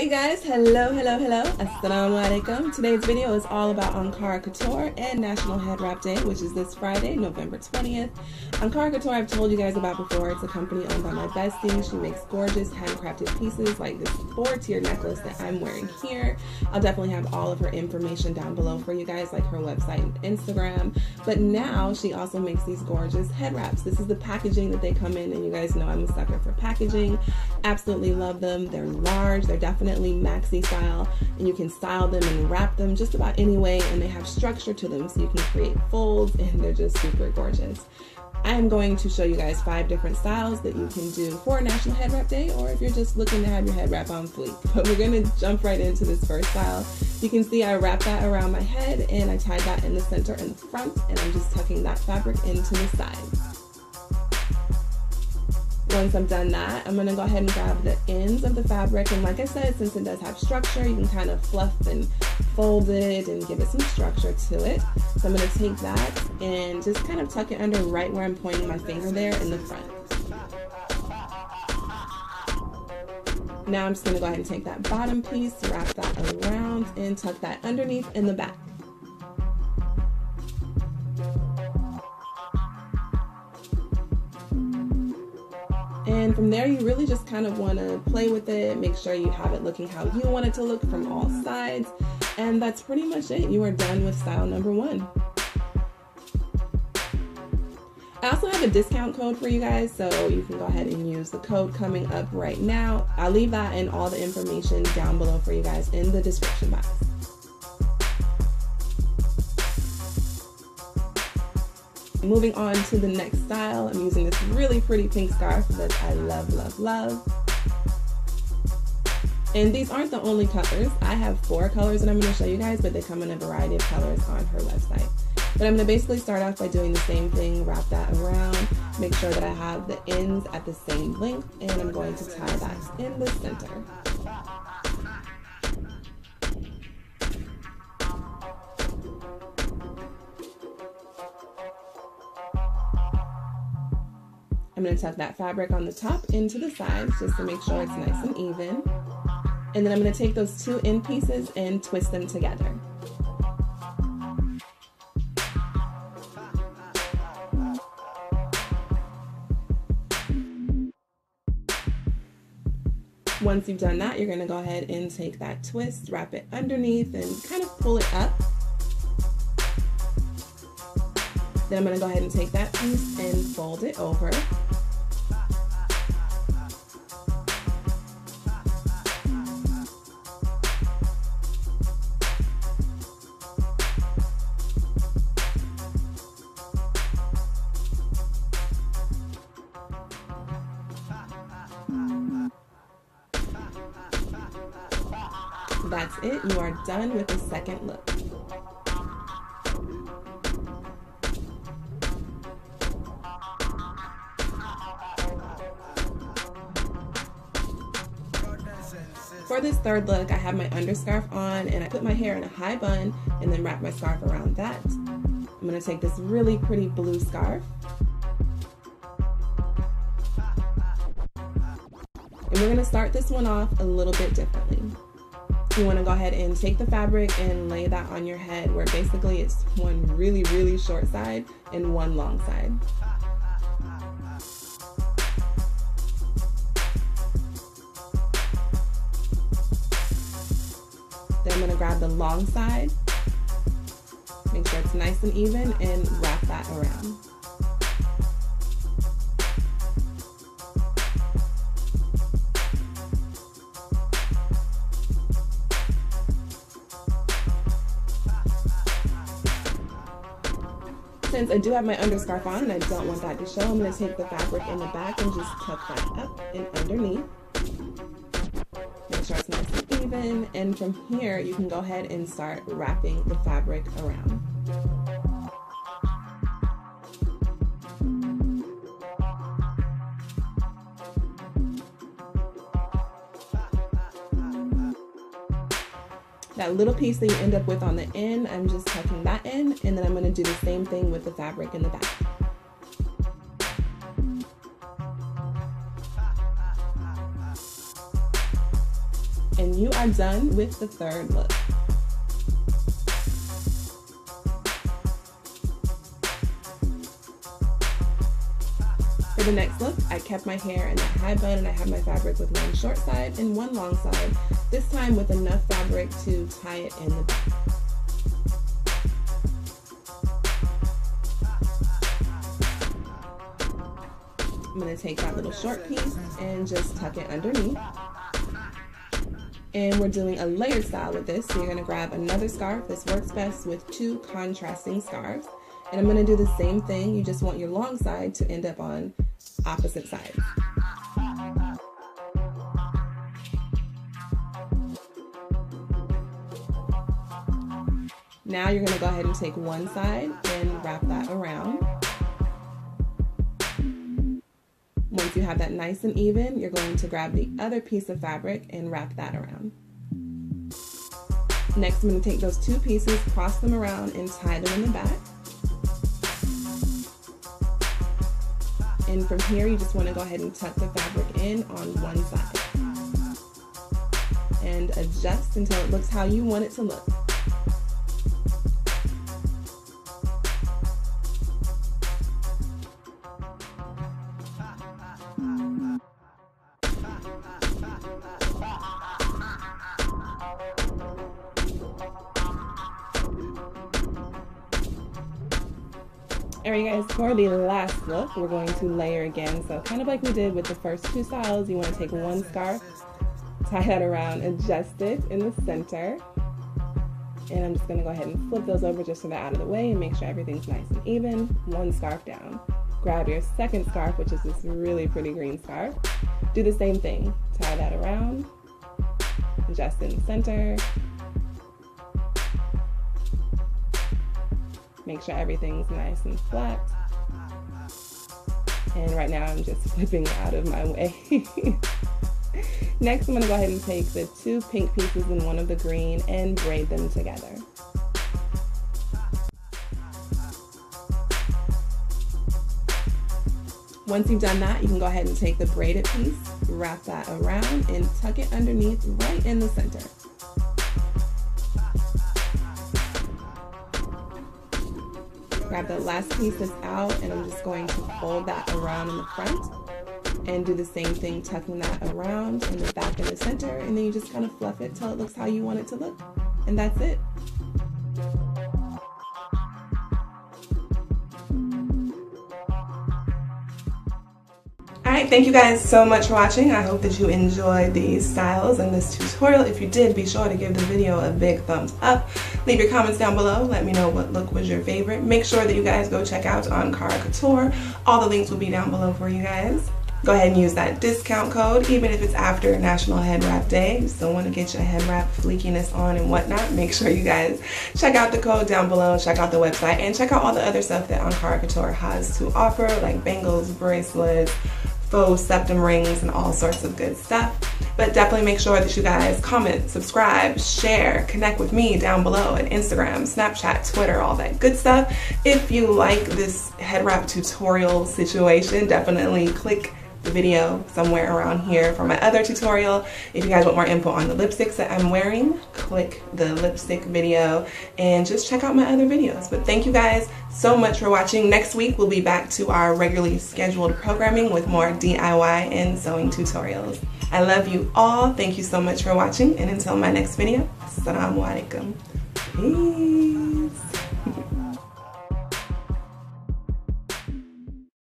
Alright you guys, hello, hello, hello, assalamu alaikum. Today's video is all about Ankara Couture and National Head Wrap Day, which is this Friday, November 20th. Ankara Couture I've told you guys about before. It's a company owned by my bestie. She makes gorgeous handcrafted pieces like this four-tier necklace that I'm wearing here. I'll definitely have all of her information down below for you guys, like her website and Instagram. But now she also makes these gorgeous head wraps. This is the packaging that they come in, and you guys know I'm a sucker for packaging. Absolutely love them. They're large, they're definitely maxi style, and you can style them and wrap them just about any way, and they have structure to them so you can create folds, and they're just super gorgeous. I am going to show you guys five different styles that you can do for National Head Wrap Day or if you're just looking to have your head wrap on fleek. But we're going to jump right into this first style. You can see I wrap that around my head and I tied that in the center and the front and I'm just tucking that fabric into the sides. Once I'm done that, I'm gonna go ahead and grab the ends of the fabric. And like I said, since it does have structure, you can kind of fluff and fold it and give it some structure to it. So I'm gonna take that and just kind of tuck it under right where I'm pointing my finger there in the front. Now I'm just gonna go ahead and take that bottom piece, wrap that around and tuck that underneath in the back. And from there, you really just kind of want to play with it, make sure you have it looking how you want it to look from all sides. And that's pretty much it. You are done with style number one. I also have a discount code for you guys, so you can go ahead and use the code coming up right now. I'll leave that and all the information down below for you guys in the description box. Moving on to the next style, I'm using this really pretty pink scarf that I love, love, love. And these aren't the only colors. I have four colors that I'm going to show you guys, but they come in a variety of colors on her website. But I'm going to basically start off by doing the same thing, wrap that around, make sure that I have the ends at the same length, and I'm going to tie that in the center. I'm going to tuck that fabric on the top into the sides just to make sure it's nice and even. And then I'm going to take those two end pieces and twist them together. Once you've done that, you're going to go ahead and take that twist, wrap it underneath, and kind of pull it up. Then I'm going to go ahead and take that piece and fold it over. That's it, you are done with the second look. For this third look, I have my underscarf on and I put my hair in a high bun and then wrap my scarf around that. I'm gonna take this really pretty blue scarf and we're gonna start this one off a little bit differently. You wanna go ahead and take the fabric and lay that on your head where basically it's one really, really short side and one long side. I'm gonna grab the long side, make sure it's nice and even, and wrap that around. Since I do have my underscarf on and I don't want that to show, I'm going to take the fabric in the back and just tuck that up and underneath. Nice and from here, you can go ahead and start wrapping the fabric around. That little piece that you end up with on the end, I'm just tucking that in, and then I'm gonna do the same thing with the fabric in the back. And you are done with the third look. For the next look, I kept my hair in that high bun and I have my fabric with one short side and one long side, this time with enough fabric to tie it in the back. I'm gonna take that little short piece and just tuck it underneath. And we're doing a layered style with this, so you're gonna grab another scarf. This works best with two contrasting scarves. And I'm gonna do the same thing, you just want your long side to end up on opposite sides. Now you're gonna go ahead and take one side and wrap that around. Once you have that nice and even, you're going to grab the other piece of fabric and wrap that around. Next, I'm going to take those two pieces, cross them around, and tie them in the back. And from here, you just want to go ahead and tuck the fabric in on one side. And adjust until it looks how you want it to look. Alright guys, for the last look, we're going to layer again. So kind of like we did with the first two styles, you want to take one scarf, tie that around, adjust it in the center. And I'm just going to go ahead and flip those over just so they're out of the way and make sure everything's nice and even. One scarf down. Grab your second scarf, which is this really pretty green scarf. Do the same thing. Tie that around, adjust in the center, Make sure everything's nice and flat. And right now I'm just flipping out of my way. Next, I'm gonna go ahead and take the two pink pieces and one of the green and braid them together. Once you've done that, you can go ahead and take the braided piece, wrap that around, and tuck it underneath right in the center. Grab the last piece that's out and I'm just going to fold that around in the front and do the same thing tucking that around in the back and the center and then you just kind of fluff it till it looks how you want it to look and that's it. Alright, thank you guys so much for watching. I hope that you enjoyed these styles and this tutorial. If you did, be sure to give the video a big thumbs up. Leave your comments down below. Let me know what look was your favorite. Make sure that you guys go check out Ankara Couture. All the links will be down below for you guys. Go ahead and use that discount code, even if it's after National Head Wrap Day. You still want to get your head wrap fleekiness on and whatnot. Make sure you guys check out the code down below, check out the website, and check out all the other stuff that Ankara Couture has to offer, like bangles, bracelets, faux septum rings and all sorts of good stuff. But definitely make sure that you guys comment, subscribe, share, connect with me down below at Instagram, Snapchat, Twitter, all that good stuff. If you like this head wrap tutorial situation, definitely click video somewhere around here for my other tutorial. If you guys want more info on the lipsticks that I'm wearing, click the lipstick video and just check out my other videos. But thank you guys so much for watching. Next week, we'll be back to our regularly scheduled programming with more DIY and sewing tutorials. I love you all. Thank you so much for watching. And until my next video, Assalamu alaikum. Peace.